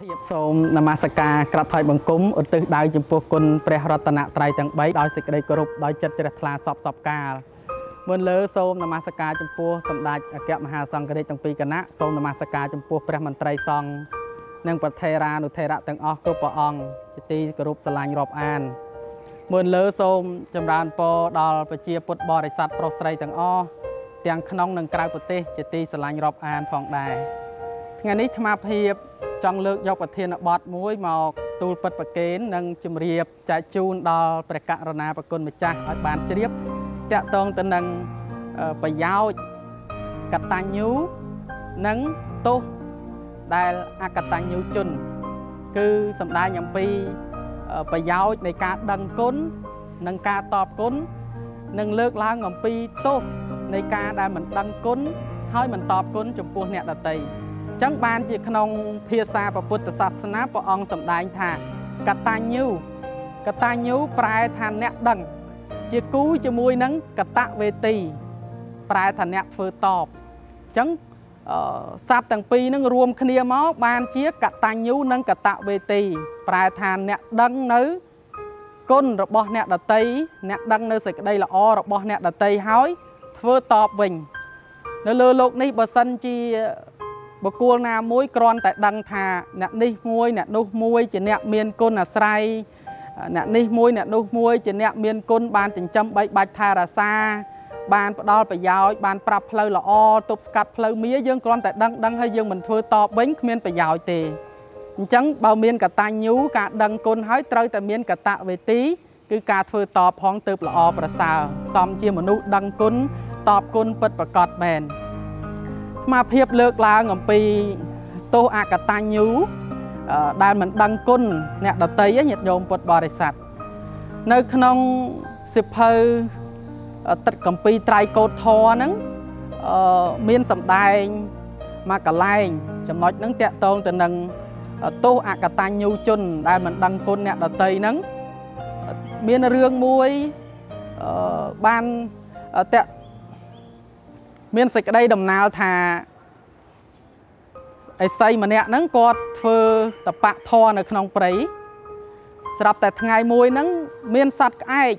ភាពសូមនមស្ការក្រាបថ្វាយបង្គំឧទ្ទិសដៅចំពោះគុណព្រះរតនត្រ័យទាំង3ដោយសេចក្តីគោរពដោយចិត្តជ្រះថ្លាសពសពកាលមុនលើសូមនមស្ការចំពោះសម្ដេចអគ្គមហាសង្ឃរាជទាំងពីរគណៈសូមនមស្ការចំពោះព្រះមន្ត្រីសង្ឃនិងប្រធេរានុធេរៈទាំងអស់គ្រប់ព្រះអង្គជាទីគោរពស្រឡាញ់រាប់អានមុនលើសូមចម្រើនពរដល់ប្រជាពុទ្ធបរិស័ទប្រុសស្រីទាំងអស់ទាំងក្នុងនិងក្រៅប្រទេសជាទីស្រឡាញ់រាប់អានផងដែរថ្ងៃនេះអាត្មាភាព ចង់លើកយកប្រធានបទមួយមកទូលពិតប្រកេននិងជម្រាបចែកជូនដល់ព្រះករុណាប្រគុណម្ចាស់ឲ្យបានជ្រាបតកតងទៅនឹងប្រយោជន៍កតញ្ញូនិងទោសដែលអកតញ្ញូជន គឺសំដែងអំពីប្រយោជន៍នៃការដឹងគុណនិងការតបគុណនិងលើកឡើងអំពីទោសនៃការដែលមិនដឹងគុណហើយមិនតបគុណចំពោះអ្នកដទៃ ចឹងបានជាក្នុងភាសាពុទ្ធសាសនាព្រះអង្គសម្ដែងថាកតញ្ញូកតញ្ញូប្រែថាអ្នកដឹង ជាគូជាមួយនឹងកតវេទីប្រែថាអ្នកធ្វើតបចឹងសត្វទាំងពីរនឹងរួមគ្នាមកបានជាកតញ្ញូនិងកតវេទីប្រែថាអ្នកដឹងនៅគុណរបស់អ្នកដតីអ្នកដឹងនៅសេចក្តីល្អរបស់អ្នកដតីហើយធ្វើតបវិញនៅលើโลกនេះបើសិនជា បុគ្គលណាមួយគ្រាន់តែដឹងថាអ្នកនេះមួយអ្នកនោះមួយជាអ្នកមានគុណអាស្រ័យអ្នកនេះមួយអ្នកនោះមួយជាអ្នកមានគុណបានចិញ្ចឹមបីបាច់ថែរក្សាបានផ្ដល់ប្រយោជន៍បានប្រាប់ផ្លូវល្អទប់ស្កាត់ផ្លូវមាយើងគ្រាន់តែដឹងដឹងហើយយើងមិនធ្វើតបវិញគ្មានប្រយោជន៍ទេអញ្ចឹងបើមានកតញ្ញូការដឹងគុណហើយត្រូវតែមានកតវេទីគឺការធ្វើតបផងទៅល្អប្រសើរសមជាមនុស្សដឹងគុណតបគុណពិតប្រកបមែន ស្មាភាពលើកឡើងអំពីទោសអកតញ្ញូដែលមិនដឹងគុណអ្នកដតីញាតិញោមពុទ្ធបរិស័ទនៅក្នុងសិភៅទឹកកម្ពីត្រៃកោតធរហ្នឹងមានសម្ដែងមកកលែងចំណុចហ្នឹងតកតងទៅនឹងទោសអកតញ្ញូជន ដែលមិនដឹងគុណអ្នកដតីហ្នឹងមានរឿងមួយបានតក មានសេចក្តីដំណើរថាអេសីម្នាក់ហ្នឹងគាត់ធ្វើតបៈធរនៅក្នុងព្រៃស្រាប់តែថ្ងៃមួយហ្នឹងមានសត្វក្អែក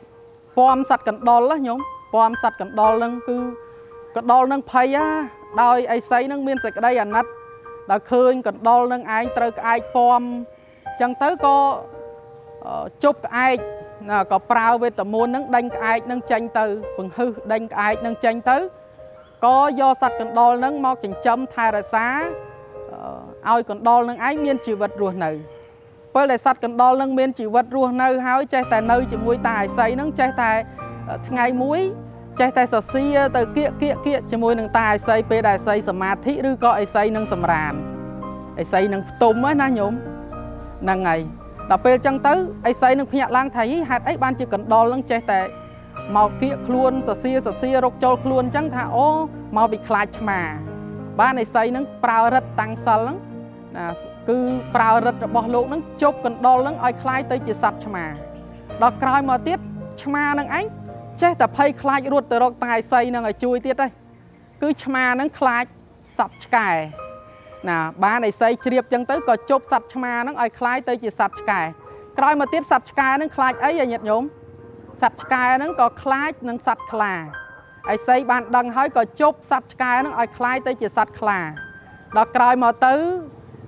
ពំសត្វកណ្ដុលញោមពំសត្វកណ្ដុលហ្នឹងគឺកណ្ដុលហ្នឹងភ័យណាដោយអេសីហ្នឹងមានសេចក្តីអាណិតដល់ឃើញកណ្ដុលហ្នឹងឯងត្រូវក្អែកពំអញ្ចឹងទៅក៏ជប់ក្អែកណាក៏ប្រើវេទមន្តហ្នឹងដេញក្អែកហ្នឹងចេញទៅ ពង្ហឹសដេញក្អែកហ្នឹងចេញទៅ ក៏យកសត្វកណ្ដុរនឹងមកចិញ្ចឹមថែរក្សាឲ្យកណ្ដុរនឹងឯងមានជីវិតរស់នៅពេលដែលសត្វកណ្ដុរនឹងមានជីវិតរស់នៅហើយចេះតែនៅជាមួយតាអិសីនឹងចេះតែថ្ងៃមួយចេះតែសរសៀទៅគៀកគៀកគៀកជាមួយនឹងតាអិសីពេលដែលអិសីសមាធិឬក៏អិសីនឹងសម្រានអិសីនឹងផ្ទុំណាញោមហ្នឹងហើយដល់ពេលចឹងទៅអិសីនឹងភ្ញាក់ឡើងថាហេតុអីបានជាកណ្ដុរនឹងចេះតែ មកគៀកខ្លួនសសៀសសៀរកចូលខ្លួនអញ្ចឹងថាអូមកពីខ្លាចឆ្មាបានឥសីនឹងប្រើរិទ្ធតាំងសិលហ្នឹងណាគឺប្រើរិទ្ធរបស់លោកហ្នឹងជប់កណ្ដុលហ្នឹងឲ្យคล้ายទៅជាសត្វឆ្មាដល់ក្រោយមកទៀតឆ្មាហ្នឹងឯងចេះតែភ័យខ្លាចរត់ទៅរកតាឥសីហ្នឹងឲ្យជួយទៀតទេគឺឆ្មាហ្នឹងខ្លាចសត្វឆ្កែណាបានឥសីជ្រាបចឹងទៅក៏ជប់សត្វឆ្មាហ្នឹងឲ្យคล้ายទៅជាសត្វឆ្កែក្រោយមកទៀតសត្វឆ្កែហ្នឹងខ្លាចអីញាតិញោម សត្វឆ្កែហ្នឹងក៏ខ្លាចនឹងសត្វខ្លាឥសីបានដឹងហើយក៏ជប់សត្វឆ្កែហ្នឹងឲ្យខ្លាយទៅជាសត្វខ្លាដល់ក្រោយមកទៅ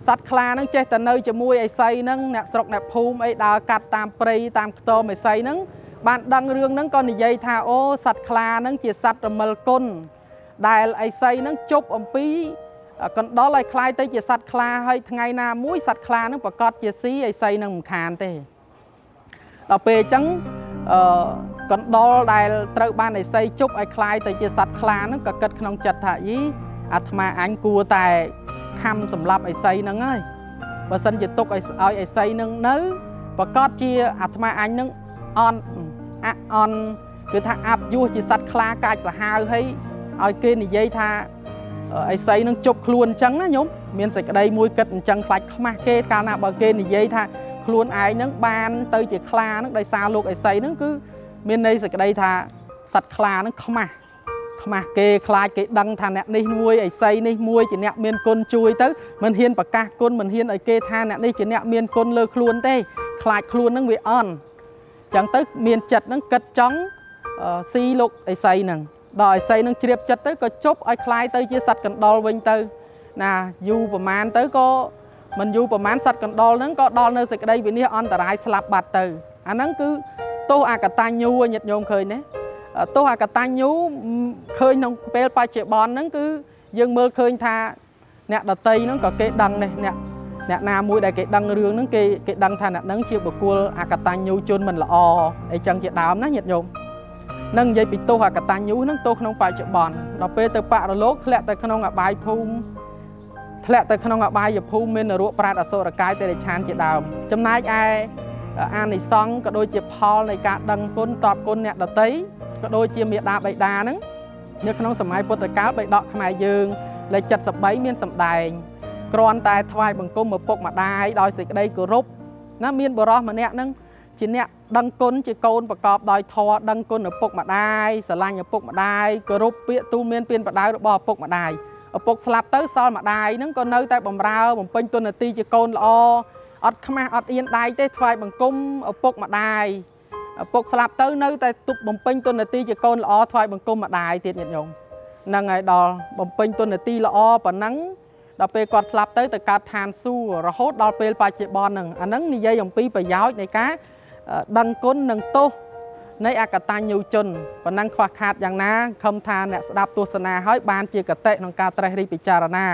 សត្វខ្លាហ្នឹងចេះតែនៅជាមួយឥសីហ្នឹងអ្នកស្រុកអ្នកភូមិអីដើរកាត់តាមព្រៃតាមខ្ទមឥសីហ្នឹងបានដឹងរឿងហ្នឹងក៏និយាយថាអូសត្វខ្លាហ្នឹងជាសត្វរមិលគុណដែលឥសីហ្នឹងជប់អំពីកណ្ដុលឲ្យคล้ายទៅជាសត្វខ្លាហើយថ្ងៃណាមួយសត្វខ្លាហ្នឹងប្រកាសជាស៊ីឥសីនឹងមិនខានទេដល់ពេលអញ្ចឹង អឺកណ្ដុលដែលត្រូវបានឥសីជប់ឲ្យคลายទៅជាសត្វខ្លាហ្នឹងក៏គិតក្នុងចិត្តថាយីអាត្មាអញគួរតែខំសម្លាប់ឥសីហ្នឹងហើយបើសិនជាទុកឲ្យឲ្យឥសីហ្នឹងនៅប្រកាសជាអាត្មាអញហ្នឹងអន់អអន់គឺថាអាប់យុះជាសត្វខ្លាកាចសាហាវហើយឲ្យគេនិយាយថាឥសីនឹងជប់ខ្លួនអញ្ចឹងណាញោមមានសេចក្តីមួយគិតអញ្ចឹងខ្លាចខ្មាស់គេកាលណាបើគេនិយាយថា ខ្លួនឯងហ្នឹងបានទៅជាខ្លាហ្នឹងដោយសារលោកអេសីហ្នឹងគឺមានន័យសេចក្តីថាសត្វខ្លាហ្នឹងខ្មាស់ ខ្មាស់គេខ្លាចគេដឹងថាអ្នកនេះមួយឥសីនេះមួយជាអ្នកមានគុណជួយទៅមិនហ៊ានប្រកាសគុណមិនហ៊ានឲ្យគេថាអ្នកនេះជាអ្នកមានគុណលើខ្លួនទេខ្លាចខ្លួននឹងវាអន់ចឹងទៅមានចិត្តនឹងគិតចង់ស៊ីលោកឥសីនឹងដល់ឥសីនឹងជ្រាបចិត្តទៅក៏ជប់ឲ្យคลายទៅជាសត្វកណ្ដុរវិញទៅណាយូរប្រមាណទៅក៏ មិនយូរប្រមាណសត្វកណ្ដុរហ្នឹងក៏ដល់នៅសេចក្តីវិនិច្ឆ័យអន្តរាយស្លាប់បាត់ទៅអាហ្នឹងគឺទោសអកតញ្ញូញាតិញោមឃើញទេទោសអកតញ្ញូឃើញក្នុងពេលបច្ចុប្បន្នហ្នឹងគឺយើងមើលឃើញថាអ្នកដតីហ្នឹងក៏គេដឹងនេះអ្នកអ្នកណាមួយដែលគេដឹងរឿងហ្នឹងគេគេដឹងថាអ្នកហ្នឹងជាបុគ្គលអកតញ្ញូជនមិនល្អអីចឹងជាដើមណាញាតិញោមនឹងនិយាយពីទោសអកតញ្ញូហ្នឹងទោសក្នុងបច្ចុប្បន្នដល់ពេលទៅបរលោកធ្លាក់ទៅក្នុងអបាយភូមិ ធ្លាក់ទៅក្នុងអបាយភូមិមាននរកប្រាតអសុរកាយទេរឆានជាដើមចំណែកឯអានិសង្ឃក៏ដូចជាផលនៃការដឹងគុណតបគុណអ្នកដតីក៏ដូចជាមេដាបៃតាហ្នឹងនៅក្នុងសម័យពុទ្ធកាលបៃដកខ្មែរយើងលេខ73មានសម្ដែងគ្រាន់តែថ្វាយបង្គំឪពុកម្ដាយដោយសេចក្តីគោរពណាមានបរិសម្នាក់ហ្នឹងជាអ្នកដឹងគុណជាកូនប្រកបដោយធម៌ដឹងគុណឪពុកម្ដាយស្រឡាញ់ឪពុកម្ដាយគោរពពាក្យទូមានពៀនបដៅរបស់ឪពុកម្ដាយ ឪពុកស្លាប់ទៅសល់ម្ដាយហ្នឹងក៏នៅតែបំរើបំពេញទុននទីជាកូនល្អអត់ខ្មាស់អត់អៀនដៃទេថ្វាយបង្គំឪពុកម្ដាយឪពុកស្លាប់ទៅនៅតែទប់បំពេញទុននទីជាកូនល្អថ្វាយបង្គំម្ដាយទៀតញាតិញោមហ្នឹងហើយដល់បំពេញទុននទីល្អប៉ុណ្ណឹងដល់ពេលគាត់ស្លាប់ទៅទៅកើតឋានសួគ៌រហូតដល់ពេលបច្ចុប្បន្នហ្នឹងអាហ្នឹងនិយាយអំពីប្រយោជន៍នៃការដឹងគុណនិងទោស នៃអកតញ្ញូជនប៉ុណ្ណឹងខ្វះខាតយ៉ាងណាខំថាអ្នកស្ដាប់ទស្សនាហើយបានជាកតិក្នុងការត្រេះរិះពិចារណា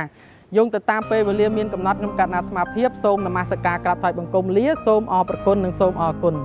យោងទៅតាមពេលវេលាមានកំណត់ខ្ញុំកណ្ណាអាត្មាភាពសូមនមស្ការក្រាបថ្វាយបង្គំលាសូមអរព្រគុណនិងសូមអរគុណ